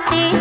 करते